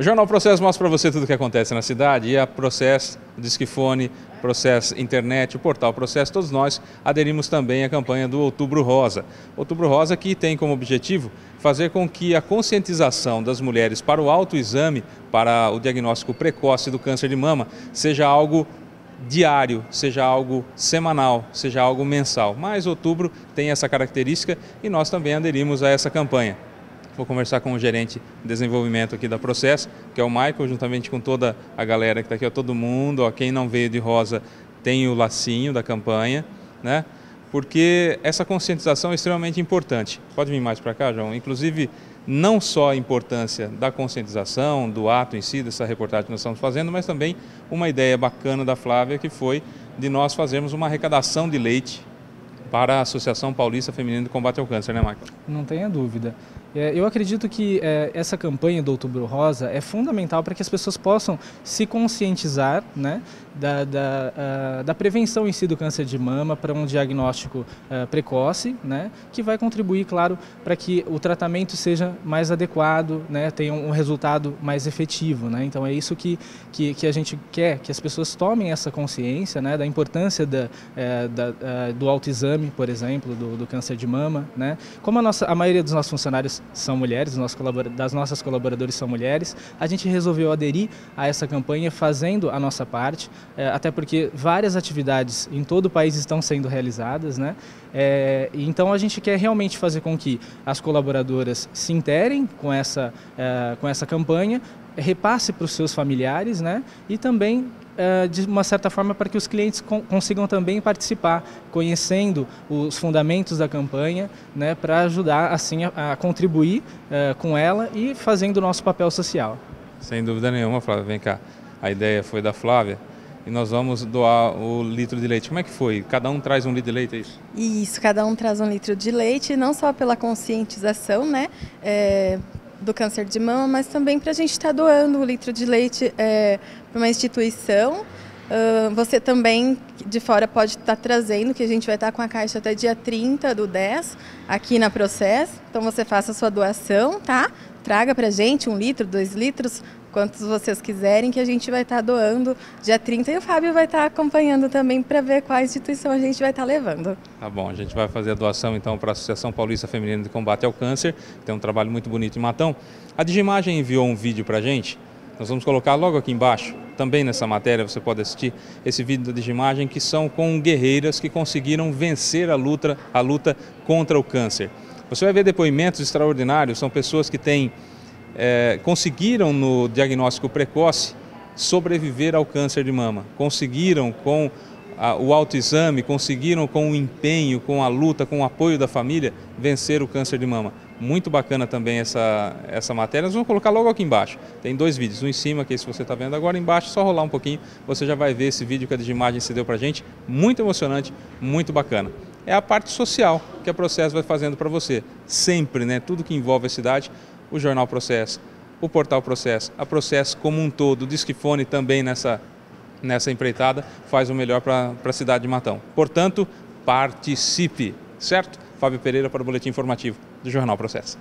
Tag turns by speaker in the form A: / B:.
A: O Jornal Processo mostra para você tudo o que acontece na cidade e a Processo, o Disquefone, Processo Internet, o portal Processo, todos nós aderimos também à campanha do Outubro Rosa. Outubro Rosa que tem como objetivo fazer com que a conscientização das mulheres para o autoexame, para o diagnóstico precoce do câncer de mama, seja algo diário, seja algo semanal, seja algo mensal. Mas outubro tem essa característica e nós também aderimos a essa campanha. Vou conversar com o gerente de desenvolvimento aqui da Processo, que é o Michael, juntamente com toda a galera que está aqui, ó, todo mundo. Ó, quem não veio de rosa tem o lacinho da campanha, né? Porque essa conscientização é extremamente importante. Pode vir mais para cá, João? Inclusive, não só a importância da conscientização, do ato em si, dessa reportagem que nós estamos fazendo, mas também uma ideia bacana da Flávia, que foi de nós fazermos uma arrecadação de leite para a Associação Paulista Feminina de Combate ao Câncer, né, Michael?
B: Não tenha dúvida. É, eu acredito que é, essa campanha do Outubro Rosa é fundamental para que as pessoas possam se conscientizar né, da, da, da prevenção em si do câncer de mama para um diagnóstico uh, precoce, né, que vai contribuir, claro, para que o tratamento seja mais adequado, né, tenha um resultado mais efetivo. Né? Então é isso que, que, que, a gente quer, que as pessoas tomem essa consciência né, da importância da, uh, da do autoexame, por exemplo, do, do, câncer de mama. Né? Como a, nossa, a maioria dos nossos funcionários são mulheres, das nossas colaboradores são mulheres, a gente resolveu aderir a essa campanha fazendo a nossa parte, é, até porque várias atividades em todo o país estão sendo realizadas, né? É, então a gente quer realmente fazer com que as colaboradoras se interem com essa, é, com essa campanha, repasse para os seus familiares, né? E também uh, de uma certa forma para que os clientes consigam também participar, conhecendo os fundamentos da campanha, né? Para ajudar assim a, a contribuir uh, com ela e fazendo o nosso papel social.
A: Sem dúvida nenhuma, Flávia. Vem cá. A ideia foi da Flávia e nós vamos doar o litro de leite. Como é que foi? Cada um traz um litro de leite, é isso?
C: Isso, cada um traz um litro de leite, não só pela conscientização, né? É, do câncer de mama, mas também para a gente estar tá doando o litro de leite é, para uma instituição. Uh, você também, de fora, pode estar tá trazendo, que a gente vai estar tá com a caixa até dia 30 do 10, aqui na Processo. Então você faça a sua doação, tá? Traga para a gente um litro, dois litros, quantos vocês quiserem, que a gente vai estar tá doando dia 30 e o Fábio vai estar tá acompanhando também para ver qual instituição a gente vai estar tá levando.
A: Tá bom, a gente vai fazer a doação então para a Associação Paulista Feminina de Combate ao Câncer, que tem um trabalho muito bonito em Matão. A Digimagem enviou um vídeo para a gente, nós vamos colocar logo aqui embaixo, também nessa matéria você pode assistir esse vídeo da Digimagem, que são com guerreiras que conseguiram vencer a luta, a luta contra o câncer. Você vai ver depoimentos extraordinários, são pessoas que têm é, conseguiram no diagnóstico precoce sobreviver ao câncer de mama. Conseguiram com a, o autoexame, conseguiram com o empenho, com a luta, com o apoio da família, vencer o câncer de mama. Muito bacana também essa, essa matéria. Nós vamos colocar logo aqui embaixo. Tem dois vídeos, um em cima, que é esse que você está vendo agora, embaixo, só rolar um pouquinho, você já vai ver esse vídeo que a Digimagem se deu para gente. Muito emocionante, muito bacana. É a parte social que a Processo vai fazendo para você. Sempre, né? Tudo que envolve a cidade, o Jornal Processo, o Portal Processo, a Processo como um todo, o Disquefone também nessa, nessa empreitada, faz o melhor para a cidade de Matão. Portanto, participe, certo? Fábio Pereira para o Boletim Informativo do Jornal Processo.